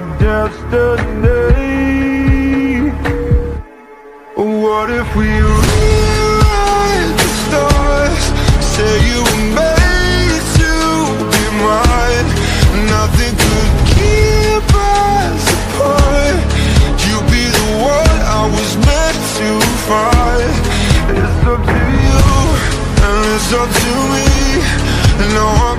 destiny. What if we rewrite the stars? Say you were made to be mine. Nothing could keep us apart. You be the one I was meant to find. It's up to you, and it's up to me. No one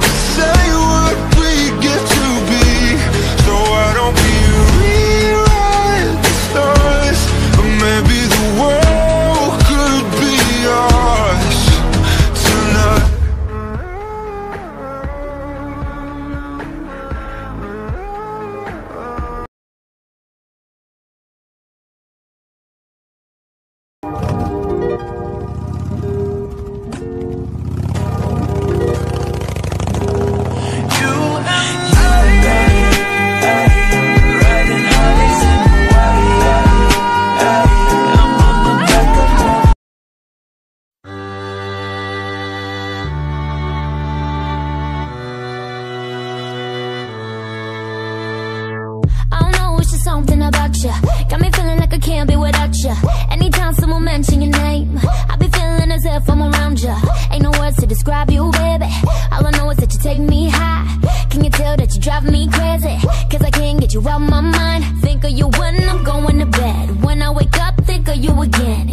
you. Anytime someone mention your name, I be feeling as if I'm around you. Ain't no words to describe you, baby. All I know is that you take me high. Can you tell that you drive me crazy? Cause I can't get you out of my mind. Think of you when I'm going to bed. When I wake up, think of you again.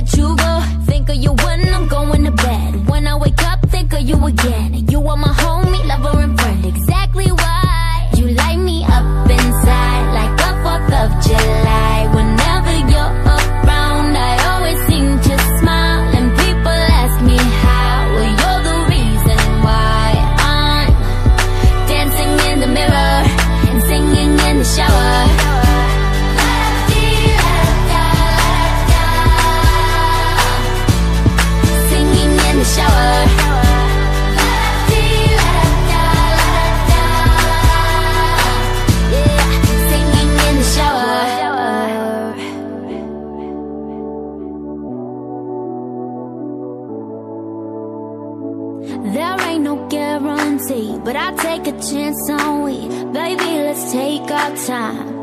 Let you go. Think of you when I'm going to bed. When I wake up, think of you again. You are my homie, lover, and friend. Exactly why you light me up inside like the 4th of July. Whenever you're around, I always seem to smile. And people ask me how. Well, you're the reason why I'm dancing in the mirror and singing in the shower. There ain't no guarantee, but I take a chance on we. Baby, let's take our time.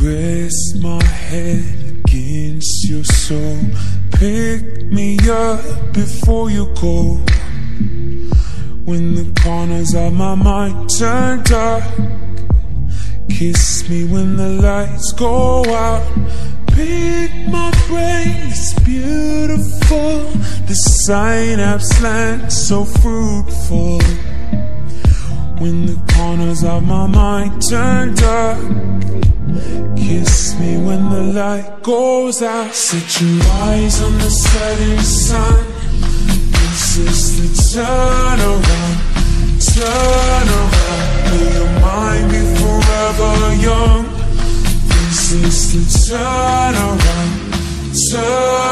Rest my head against your soul. Pick me up before you go. When the corners of my mind turn dark, kiss me when the lights go out. Pick my brain, it's beautiful. The synapse land so fruitful. When the corners of my mind turn dark. Kiss me when the light goes out. Set your eyes on the setting sun. This is the turn around, turn around. May your mind be forever young. This is the turn around, turn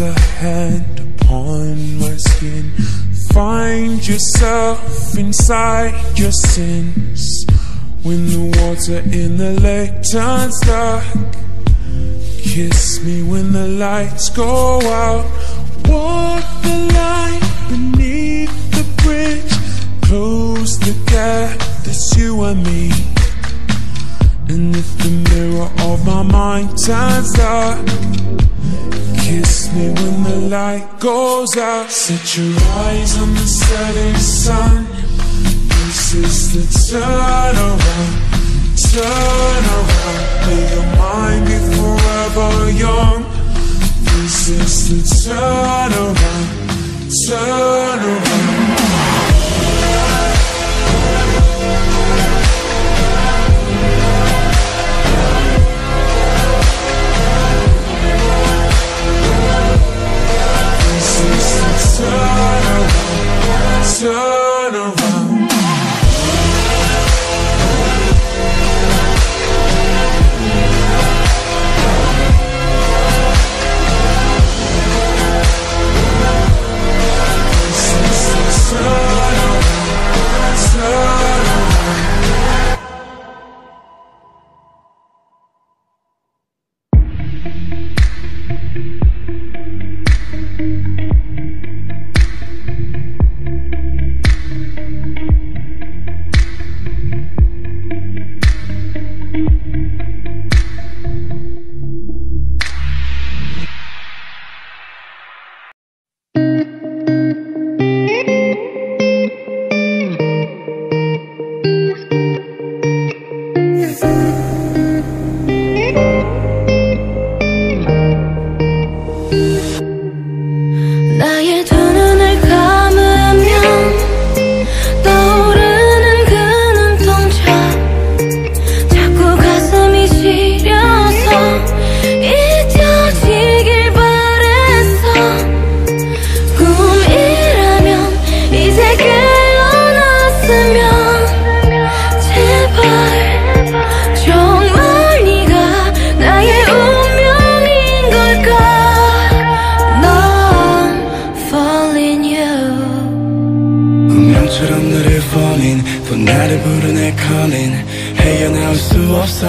A hand upon my skin. Find yourself inside your sins. When the water in the lake turns dark, kiss me when the lights go out. Set your eyes on the setting sun. This is the turn around, turn around. May your mind be forever young. This is the turn around, turn around.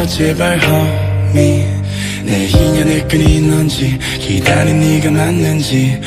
제발 homie 내 인연의 끈이 넌지 기다린 네가 맞는지